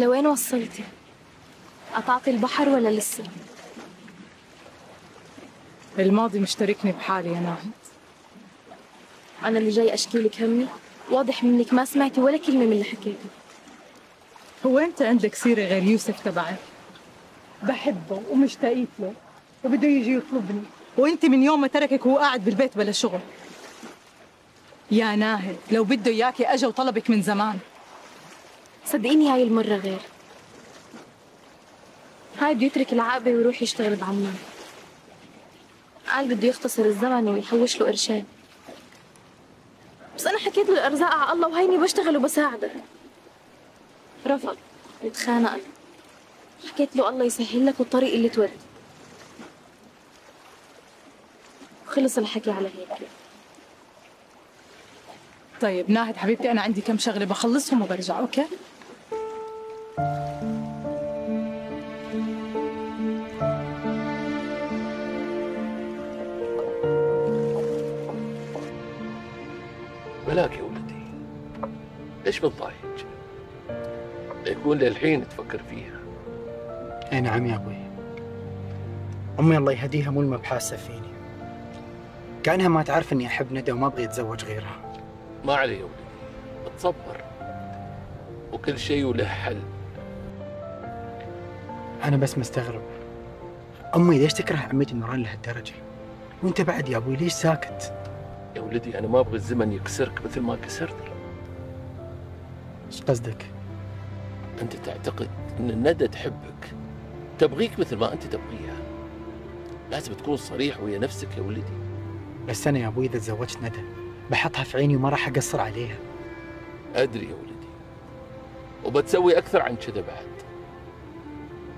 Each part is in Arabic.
لوين وصلتي؟ قطعتي البحر ولا لسه؟ الماضي مشتركني بحالي يا ناهد أنا اللي جاي أشكي لك همي. واضح منك ما سمعتي ولا كلمة من اللي حكيته هو أنت عندك سيرة غير يوسف تبعك؟ بحبه ومشتاقيت له وبده يجي يطلبني. وأنت من يوم ما تركك وهو قاعد بالبيت بلا شغل. يا ناهد لو بده إياكي أجا وطلبك من زمان. صدقيني هاي المرة غير. هاي بده يترك العقبة ويروح يشتغل بعمان. قال بده يختصر الزمن ويحوش له قرشين بس أنا حكيت له الأرزاق على الله وهيني بشتغل وبساعدك رفض وتخانقنا حكيت له الله يسهل لك والطريق اللي تودي خلص الحكي على هيك. طيب ناهد حبيبتي أنا عندي كم شغلة بخلصهم وبرجع okay؟ بلاك يا ولدي. ليش متضايق؟ يكون للحين تفكر فيها. أي نعم يا أبوي. أمي الله يهديها مو بحاسه فيني. كأنها ما تعرف إني أحب ندى وما ابغي اتزوج غيرها. ما علي يا ولدي تصبر وكل شيء وله حل. أنا بس مستغرب. أمي ليش تكره عمتي نوران لهالدرجة؟ وأنت بعد يا أبوي ليش ساكت؟ يا ولدي أنا ما أبغى الزمن يكسرك مثل ما كسرتني. إيش قصدك؟ أنت تعتقد إن الندى تحبك؟ تبغيك مثل ما أنت تبغيها. لازم تكون صريح ويا نفسك يا ولدي. بس أنا يا أبوي إذا تزوجت ندى بحطها في عيني وما راح أقصر عليها. أدري يا ولدي. وبتسوي أكثر عن كذا بعد.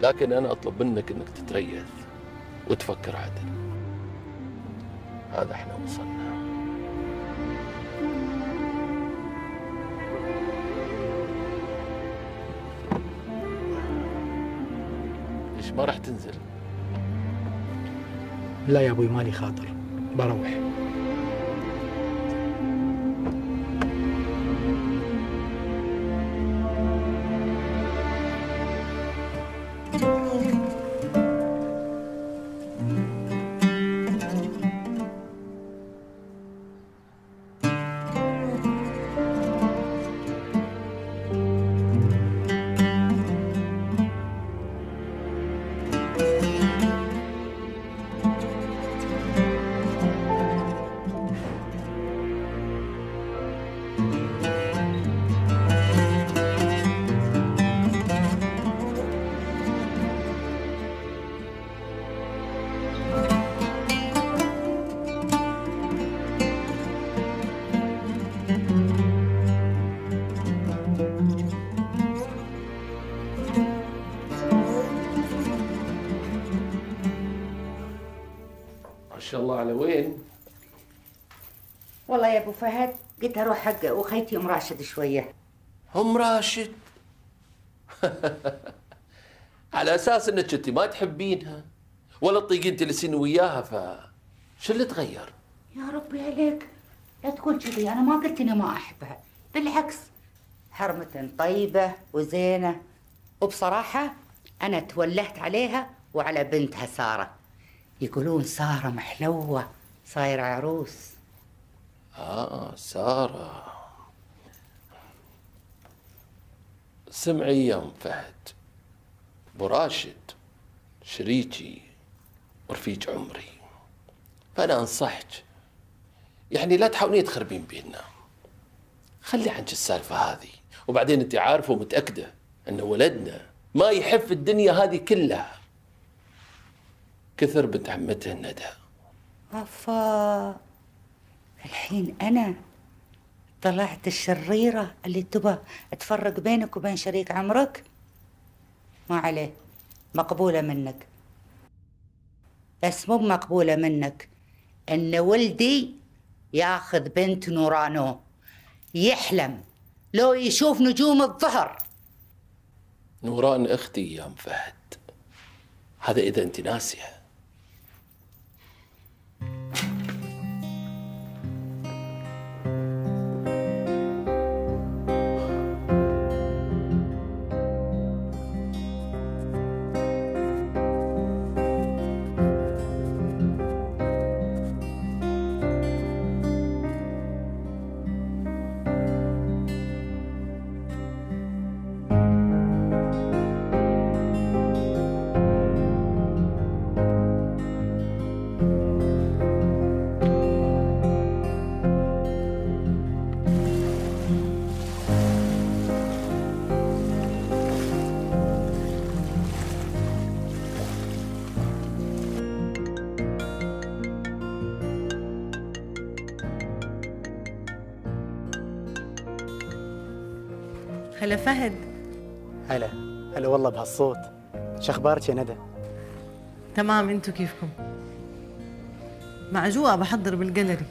لكن أنا أطلب منك إنك تتريث وتفكر عدل. هذا إحنا وصلنا. ليش ما راح تنزل؟ لا يا أبوي مالي خاطر. بروح. شاء الله على وين؟ والله يا أبو فهد قلت أروح حق أخيتي أم راشد شوية. هم راشد؟ على أساس إنك انت ما تحبينها ولا تطيقين تلسين وياها ف شو اللي تغير؟ يا ربي عليك لا تقول كذي أنا ما قلت إني ما أحبها. بالعكس حرمة طيبة وزينة وبصراحة أنا تولهت عليها وعلى بنتها سارة. يقولون سارة محلوة صايرة عروس. آه سارة. سمعي يا أم فهد. أبو راشد شريكي ورفيج عمري. فأنا أنصحك يعني لا تحاولين تخربين بيننا. خلي عنك السالفة هذه وبعدين أنت عارفة ومتأكدة أن ولدنا ما يحف الدنيا هذه كلها. كثر بنت عمته الندى. أفا الحين أنا طلعت الشريرة اللي تبى تفرق بينك وبين شريك عمرك؟ ما عليه. مقبولة منك. بس مو مقبولة منك. إن ولدي ياخذ بنت نورانو. يحلم. لو يشوف نجوم الظهر. نوران أختي يا أم فهد. هذا إذا أنت ناسية. هلا فهد. هلا هلا والله بهالصوت. شو أخبارك يا ندى؟ تمام انتو كيفكم؟ مع جوا بحضر بالجاليري.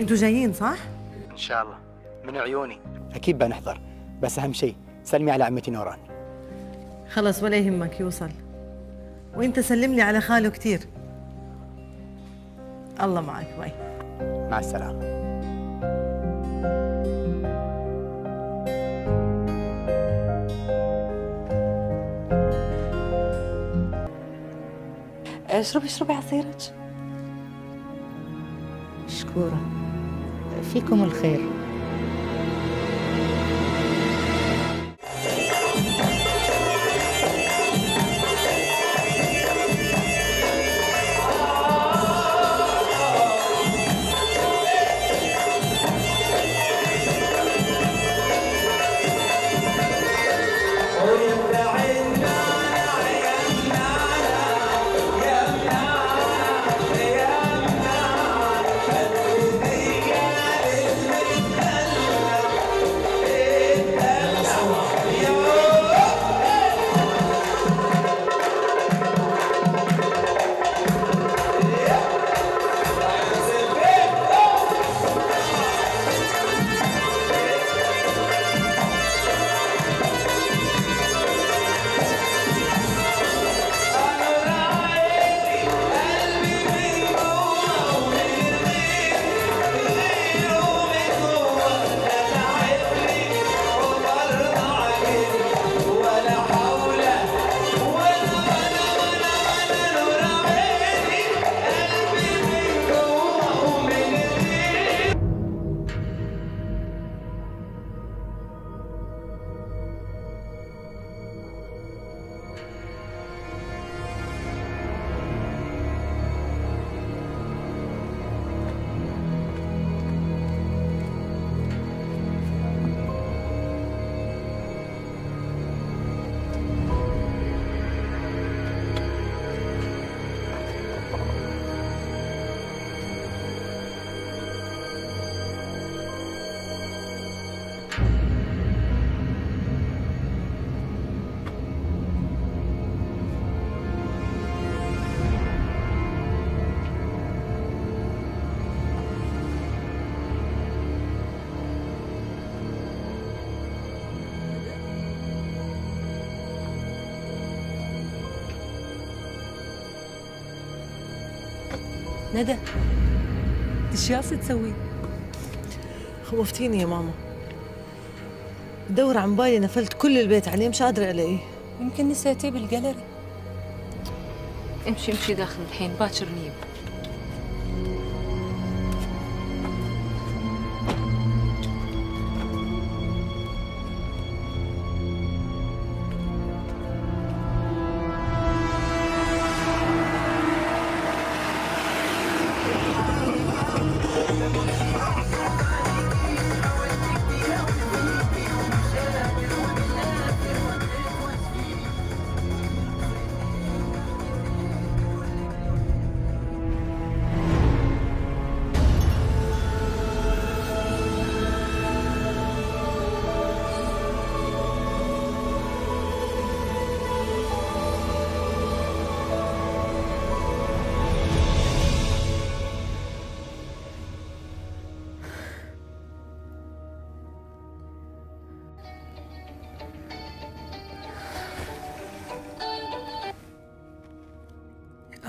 انتو جايين صح؟ إن شاء الله. من عيوني. أكيد بنحضر. بس أهم شيء سلمي على عمتي نوران. خلص ولا يهمك يوصل. وأنت سلم لي على خاله كتير. الله معك باي. مع السلامة. اشربي اشربي عصيرك مشكورة فيكم الخير. ندى إيش ياسي تسوي؟ خوفتيني يا ماما. بدور عن بالي نفلت كل البيت عليه مش قادرة ألاقيه. يمكن نسيتيه بالجاليري. امشي امشي داخل الحين باكر نيب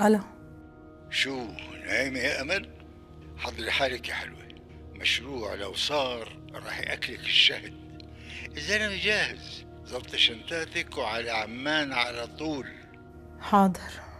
ألو شو نايمة يا أمل؟ حضري حالك يا حلوة. مشروع لو صار راح يأكلك الشهد. الزلمة جاهز ضبط شنطاتك وعلى عمان على طول. حاضر.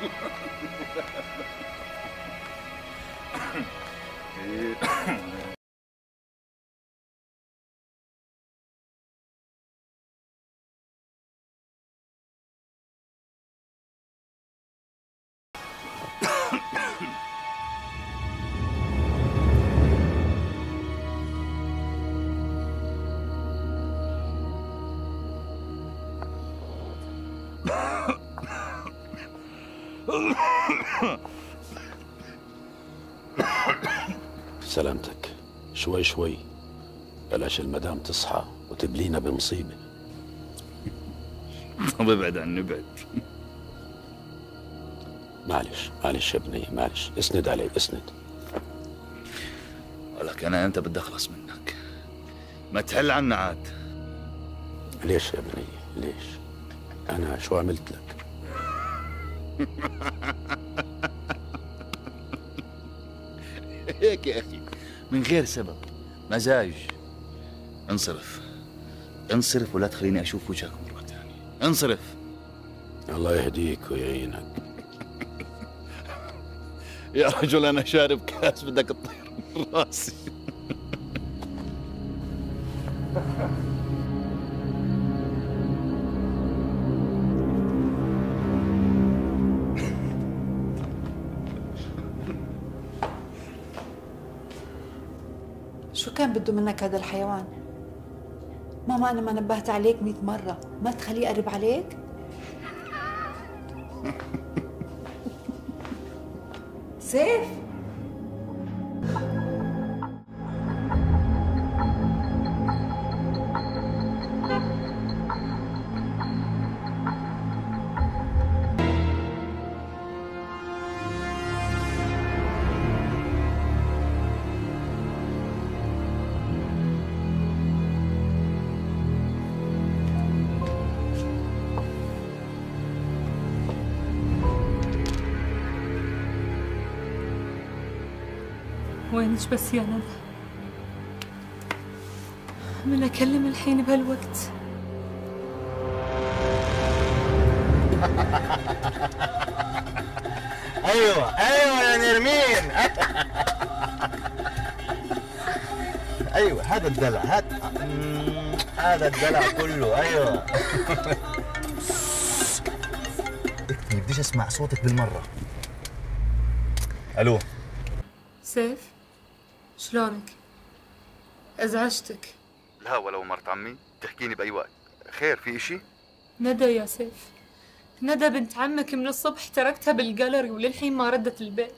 えー شوي شوي. بلاش المدام تصحى وتبلينا بمصيبة. طب ابعد عن نبعد. معلش معلش يا بني معلش. اسند علي اسند. ولك أنا أنت بدي أخلص منك. ما تحل عنا عاد. ليش يا بني ليش؟ أنا شو عملت لك؟ هيك يا أخي. من غير سبب. مزاج. انصرف. انصرف ولا تخليني أشوف وجهك مرة ثانية. انصرف. الله يهديك ويعينك. يا رجل أنا شارب كاس بدك تطير من راسي. بده منك هذا الحيوان؟ ماما أنا ما نبهت عليك مئة مرة ما تخليه يقرب عليك؟ سيف وينك بس يا ندى من أكلم الحين بهالوقت. أيوه أيوه يا نرمين. أيوه هذا الدلع هذا هذا الدلع كله أيوه. اكتبي بديش أسمع صوتك بالمرة. ألو. سيف؟ شلونك؟ أزعجتك. لا ولو مرت عمي تحكيني بأي وقت. خير في إشي؟ ندى يا سيف. ندى بنت عمك من الصبح تركتها بالجاليري وللحين ما ردت البيت.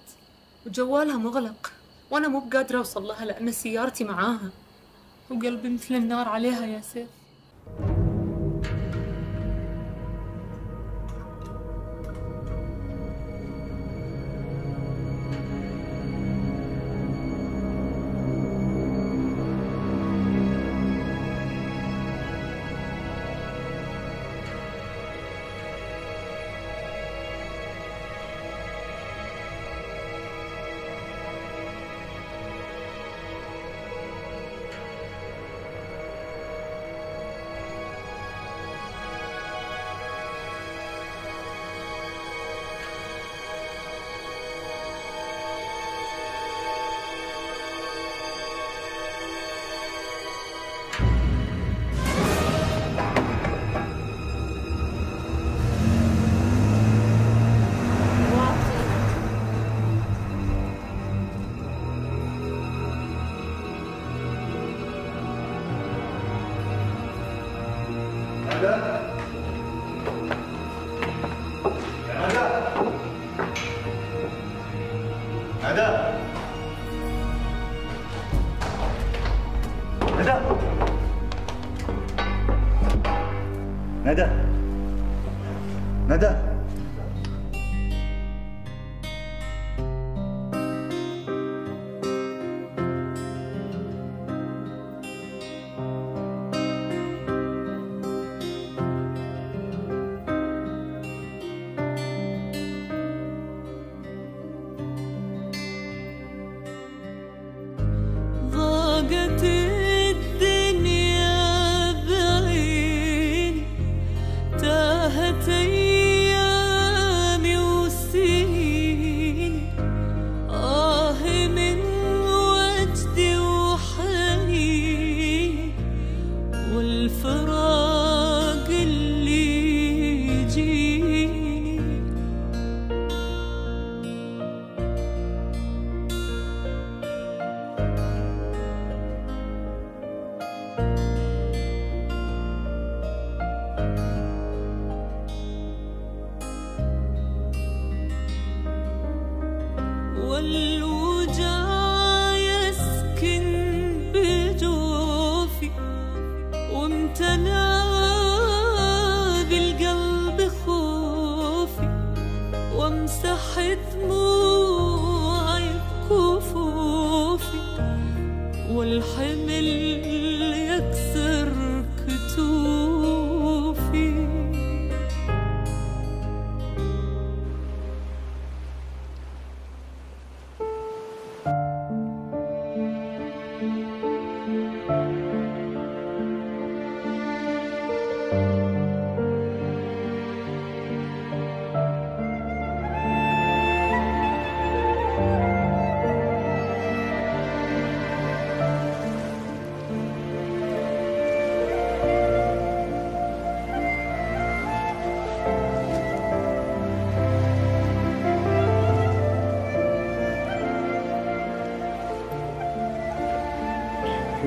وجوالها مغلق. وأنا مو بقادرة أوصل لها لأن سيارتي معاها. وقلبي مثل النار عليها يا سيف. ندى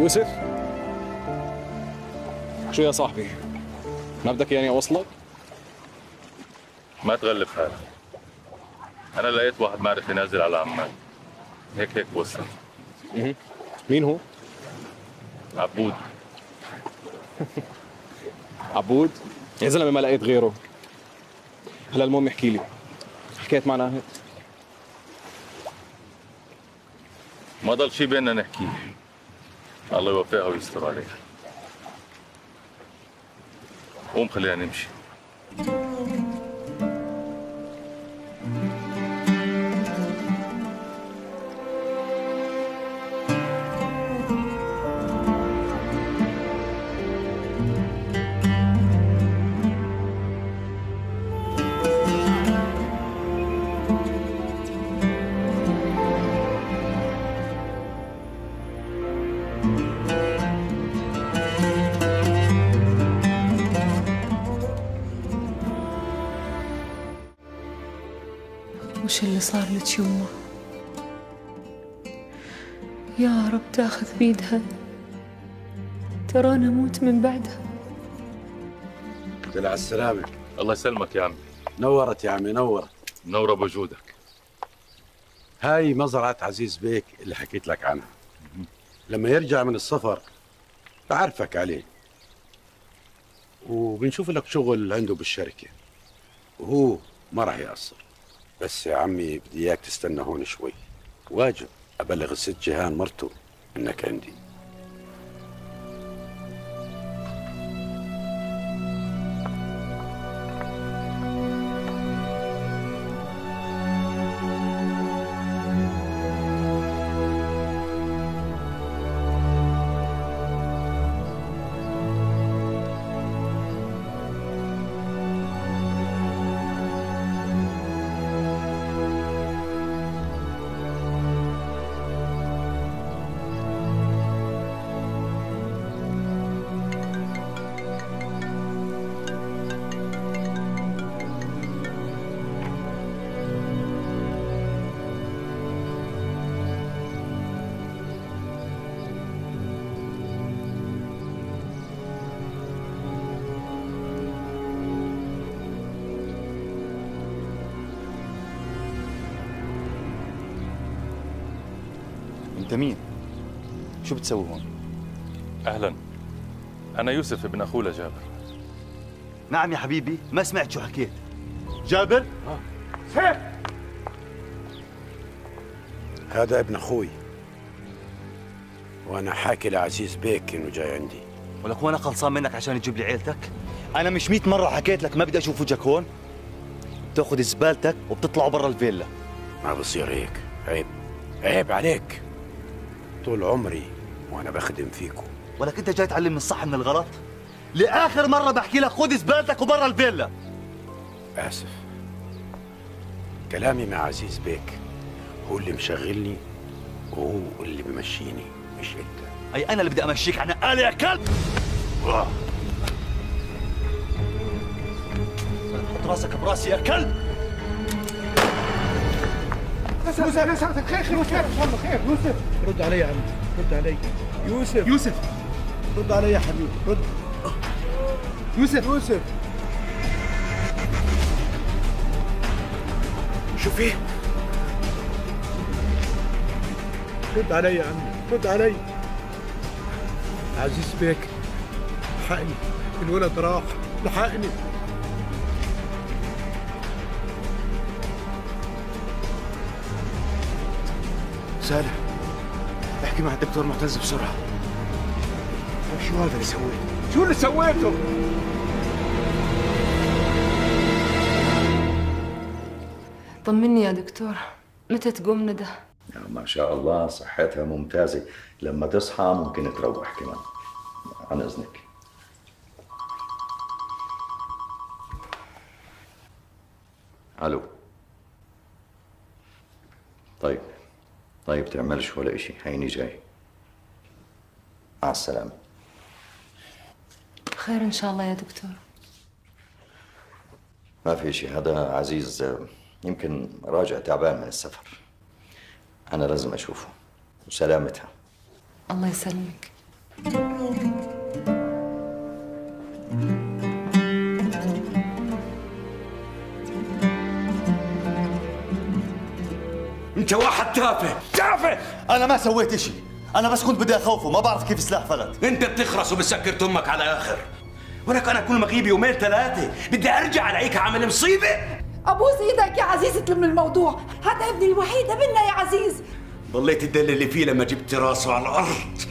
يوسف. شو يا صاحبي؟ ما بدك يعني أوصلك؟ ما تغلب حالك. أنا لقيت واحد معرفي نازل على عمان هيك هيك وصل. مهم. مين هو؟ عبود. عبود؟ يا زلمة ما لقيت غيره. هلا المهم احكي لي. حكيت مع ناهد ما ضل شي بيننا نحكيه الله يوفقها ويستر عليها. قوم خلينا نمشي. صار لك يمه يا رب تاخذ بيدها. ترانا موت من بعدها. على السلامة. الله يسلمك يا عمي. نورت يا عمي نورت. منورة بوجودك هاي مزرعة عزيز بيك اللي حكيت لك عنها. لما يرجع من السفر بعرفك عليه. وبنشوف لك شغل عنده بالشركة. وهو ما راح يقصر بس يا عمي بدي إياك تستنى هون شوي. واجب. أبلغ الست جيهان مرته إنك عندي. شو بتسوي هون؟ أهلا. أنا يوسف ابن اخوه لجابر نعم يا حبيبي ما سمعت شو حكيت. جابر؟ سيف! هذا ابن أخوي. وأنا حاكي لعزيز بيك إنه جاي عندي. ولك وأنا خلصان منك عشان تجيب لي عيلتك؟ أنا مش 100 مرة حكيت لك ما بدي أشوف وجهك هون. بتأخذ زبالتك وبتطلعوا برا الفيلا. ما بصير هيك. عيب. عيب عليك. طول عمري وأنا بخدم فيكم ولك انت جاي تعلمني الصح من الغلط لاخر مره بحكي لك خذ زبالتك وبرا الفيلا اسف كلامي مع عزيز بيك هو اللي مشغلني وهو اللي بمشيني مش انت اي أنا اللي بدي امشيك عن قال يا كلب حط راسك براسي يا كلب يوسف يوسف خير خير خير ان شاء الله خير يوسف رد علي يا عمي رد علي يوسف. يوسف. رد علي يا حبيبي رد. يوسف. يوسف. شو فيه؟ رد علي يا عمي رد علي. عزيز بيك. لحقني. الولد راح. لحقني. سالم احكي مع الدكتور معتز بسرعة شو هذا اللي سويته؟ شو اللي سويته؟ طمني يا دكتور متى تقوم ندى؟ ما شاء الله صحتها ممتازة لما تصحى ممكن تروح كمان عن إذنك ألو طيب طيب تعملش ولا إشي. هيني جاي. مع السلامة. خير إن شاء الله يا دكتور. ما في شيء هذا عزيز يمكن راجع تعبان من السفر. أنا لازم أشوفه. وسلامتها. الله يسلمك. انت واحد تافه. تافه؟ أنا ما سويت إشي. أنا بس كنت بدي أخوفه ما بعرف كيف سلاح فلت. انت بتخرس وبتسكر أمك على آخر. ولك أنا كل ما اغيب يومين ثلاثة بدي أرجع ألاقيك عامل مصيبة. ابوس إيدك يا عزيز تلم الموضوع. هذا ابني الوحيد ابننا يا عزيز. ضليت تدللي فيه لما جبت راسه على الأرض.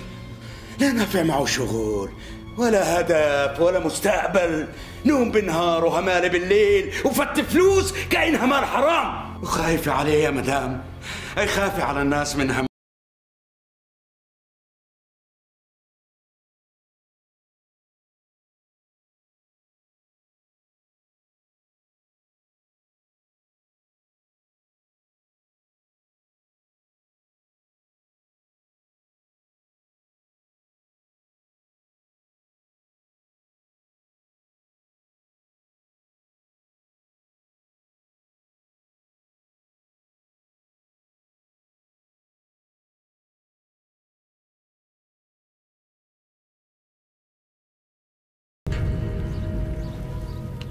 لا نافع معه شغل ولا هدف ولا مستقبل. نوم بالنهار وهمالة بالليل وفت فلوس كأنها مال حرام. وخايفة عليه يا مدام. أي خايفة على الناس من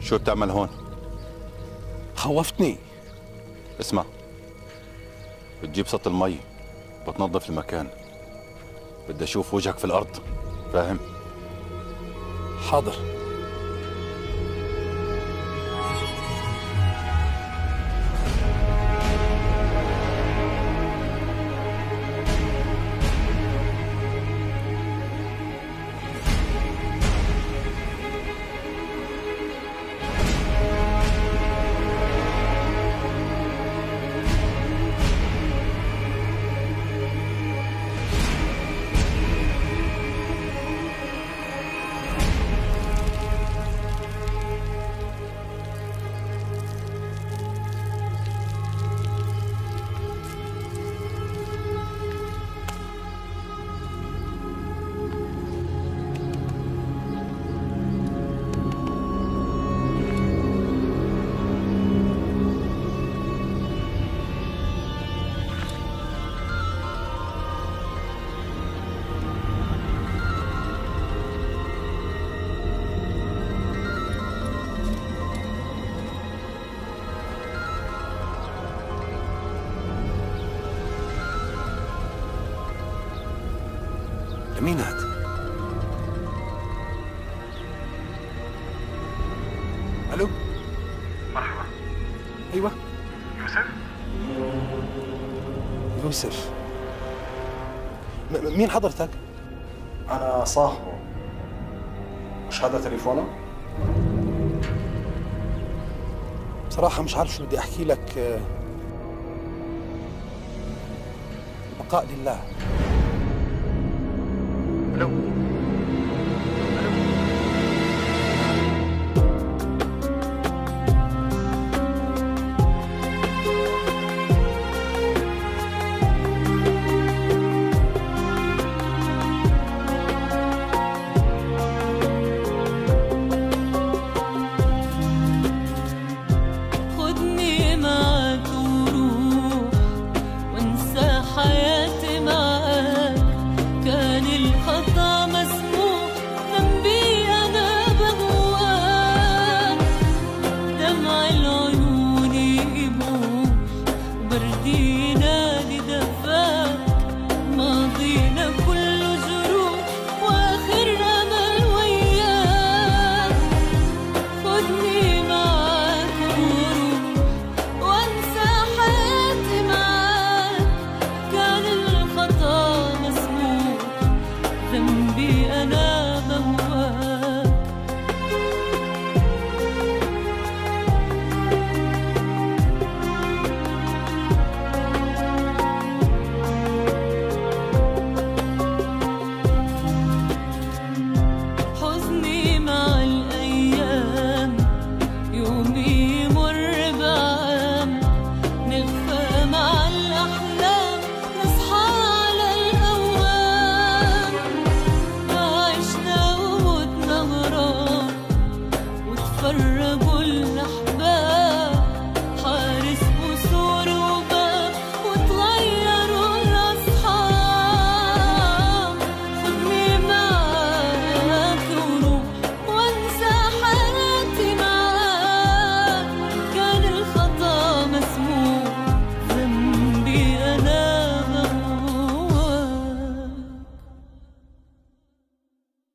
شو بتعمل هون؟ خوفتني اسمع بتجيب سط المي بتنظف المكان بدي أشوف وجهك في الأرض فاهم؟ حاضر مين حضرتك؟ أنا صاحبه مش هذا تليفونه؟ بصراحة مش عارف شو بدي أحكي لك البقاء لله ألو